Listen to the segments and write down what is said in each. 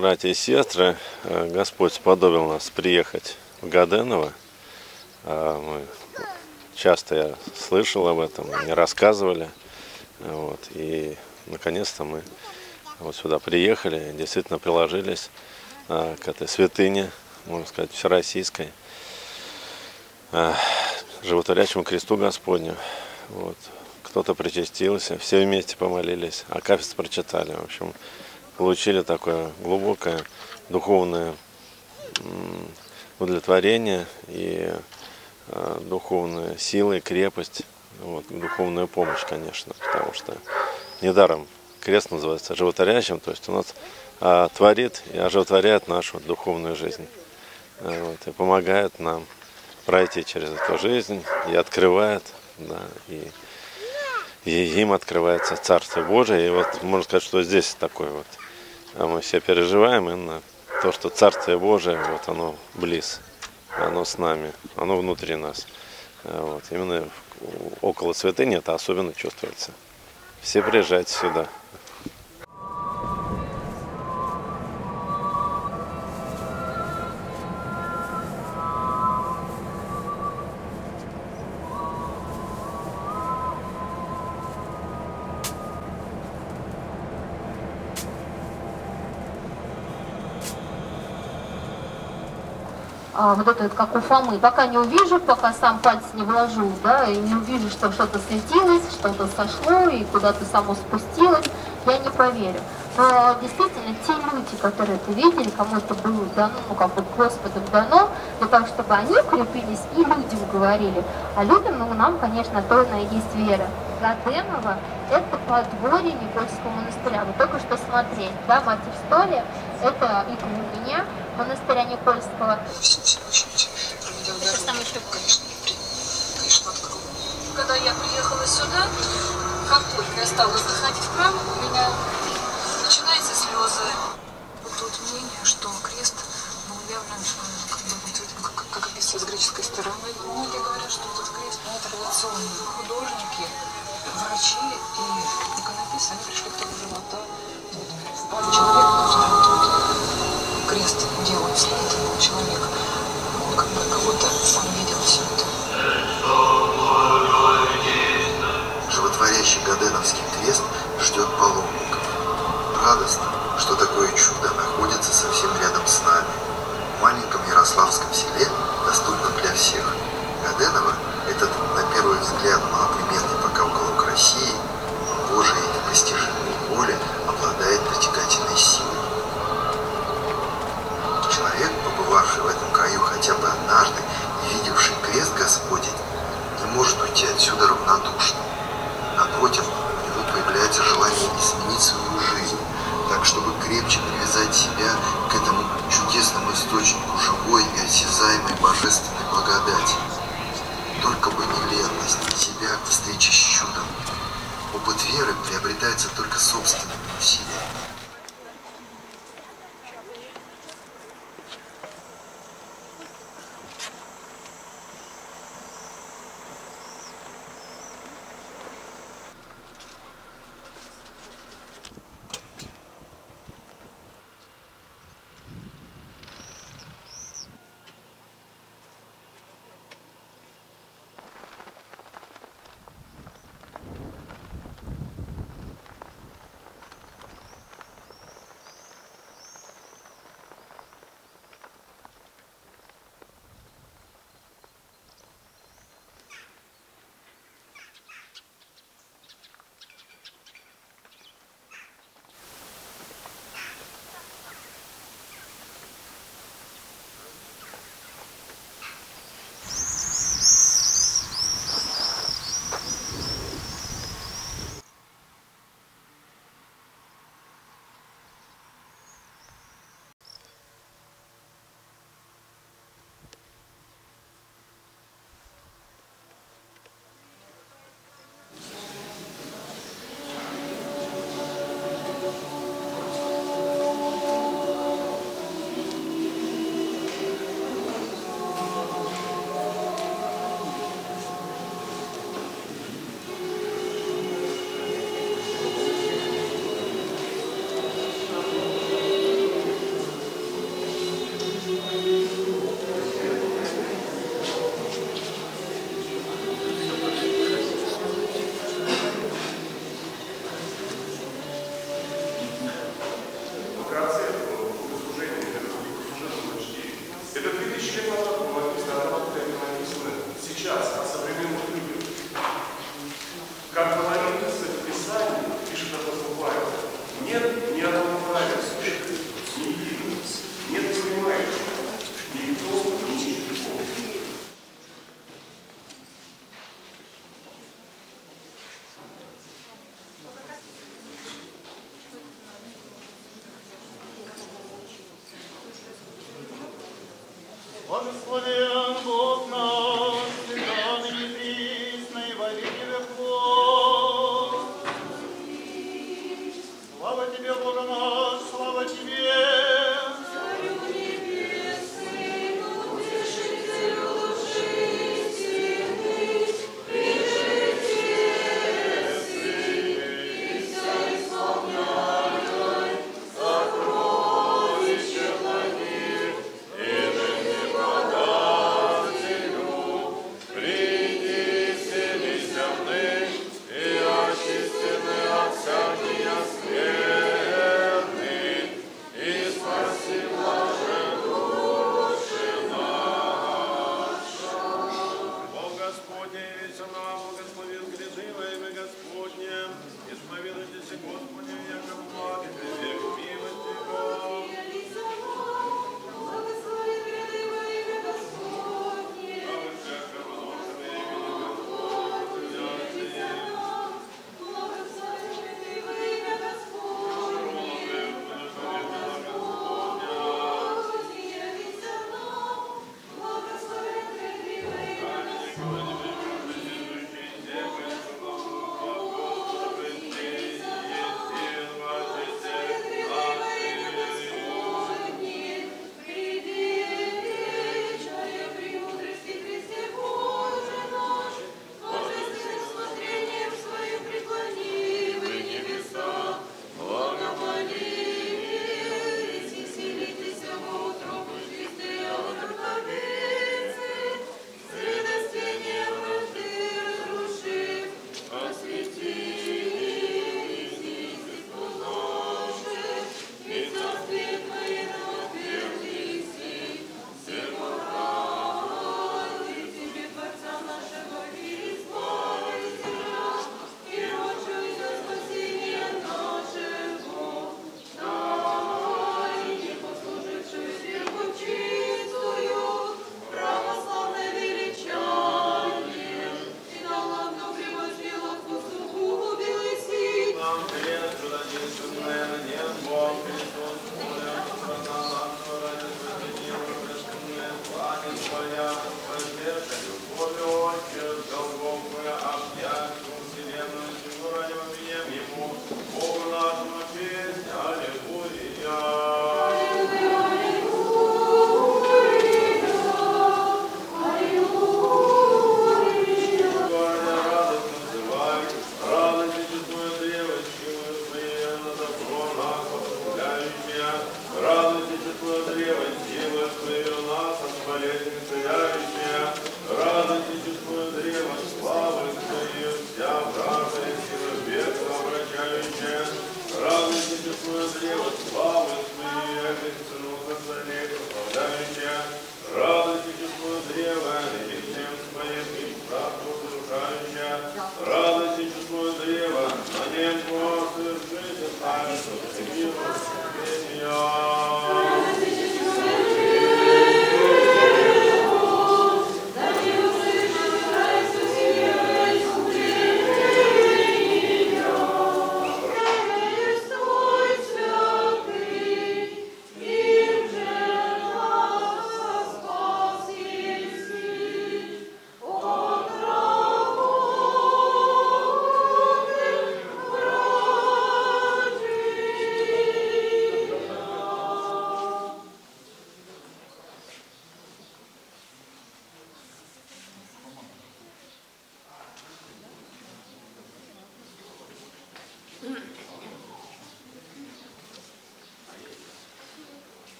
братья и сестры, э, Господь сподобил нас приехать в Гаденово. А, мы часто я слышал об этом, мне рассказывали. Вот, и наконец-то мы вот сюда приехали, действительно приложились а, к этой святыне, можно сказать, всероссийской, животворящему кресту Господню. Вот. Кто-то причастился, все вместе помолились, а кафедру прочитали. В общем, получили такое глубокое духовное удовлетворение и э, духовная сила и крепость, вот, духовная помощь, конечно, потому что недаром крест называется животворящим, то есть он нас а, творит и оживотворяет нашу духовную жизнь. Э, вот, и помогает нам пройти через эту жизнь и открывает, да, и и им открывается Царство Божие. И вот можно сказать, что здесь такой вот. А мы все переживаем именно то, что Царствие Божие, вот оно близ, оно с нами, оно внутри нас. А вот. Именно около святыни это особенно чувствуется. Все приезжайте сюда. А, вот это как у Фомы, пока не увижу, пока сам пальцы не вложу, да, и не увижу, что что-то светилось, что-то сошло и куда-то само спустилось, я не поверю. Но действительно, те люди, которые это видели, кому это было дано, ну, как бы Господом дано, для того, чтобы они укрепились и людям говорили. А людям, ну, нам, конечно, тоже есть вера. Гаденова – это подворье Никольского монастыря. Вы только что смотрели, да, Матерь Столи – это игуменя монастыря Никольского. Сейчас там еще... Конечно, конечно, Когда я приехала сюда, как только я стала заходить в храм, у меня начинаются слезы. Вот тут мнение, что крест был явлен как, бы, как, как описывается с греческой стороны. Многие говорят, что этот крест ну, традиционный. Художники, врачи и иконописцы, они пришли к тому живота. Вот, Гаденовский крест ждет паломников. Радостно, что такое чудо находится совсем рядом с нами. В маленьком Ярославском селе доступно для всех. Гаденово – только собственными усилиями.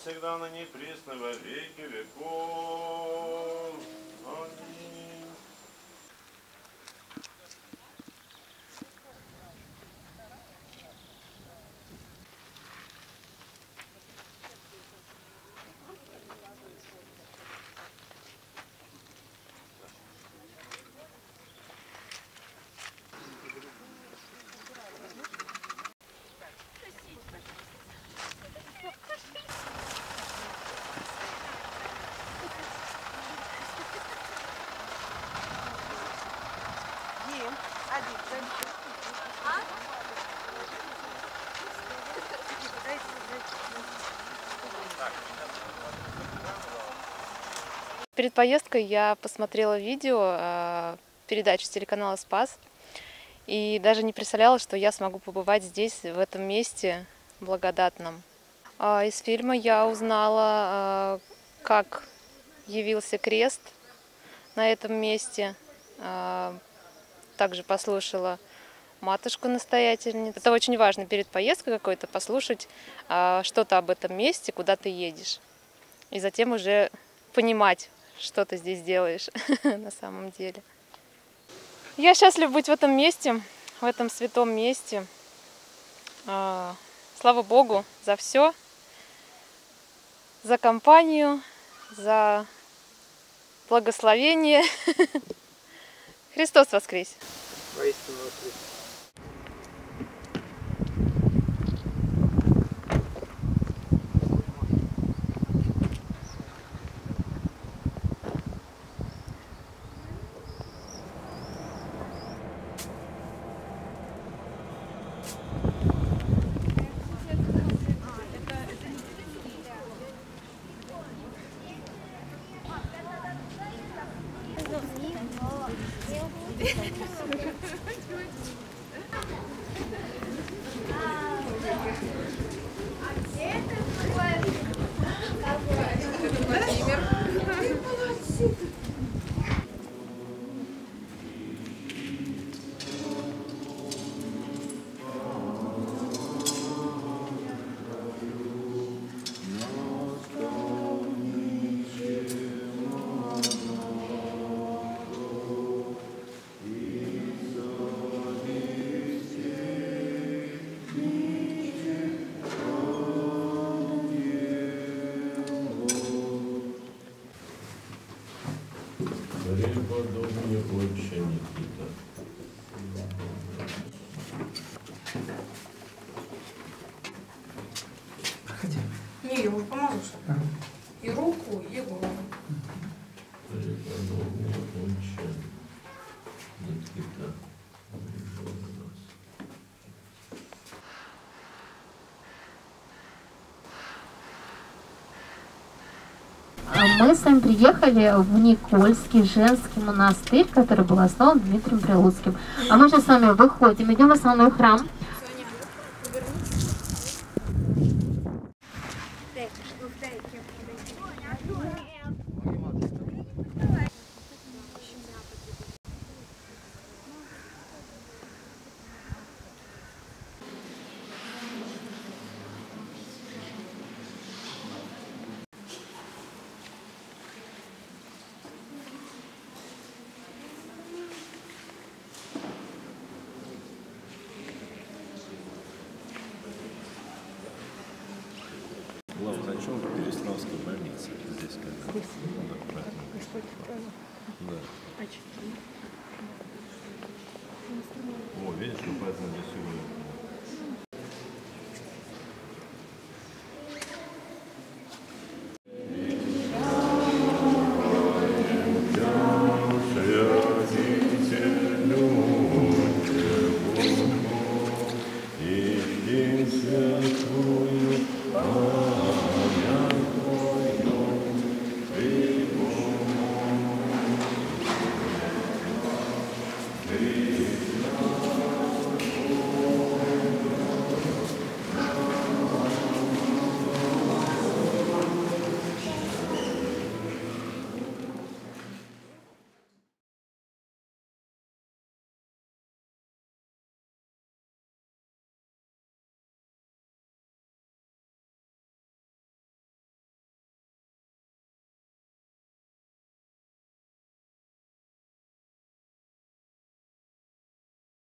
Всегда на ней присно во веки веков. Перед поездкой я посмотрела видео, э, передачу телеканала «Спас», и даже не представляла, что я смогу побывать здесь, в этом месте благодатном. А Из фильма я узнала, э, как явился крест на этом месте. А, Также послушала матушку-настоятельницу. Это очень важно перед поездкой какой-то послушать а, что-то об этом месте, куда ты едешь. И затем уже понимать, что ты здесь делаешь на самом деле. Я счастлива быть в этом месте, в этом святом месте. А, Слава Богу за все, за компанию, за благословение. Христос воскресе! Воистину воскрес. Мы с вами приехали в Никольский женский монастырь, который был основан Дмитрием Прилуцким. А мы сейчас с вами выходим, идем в основной храм. В Перестровской больнице? Здесь когда? Да, правильно. Да.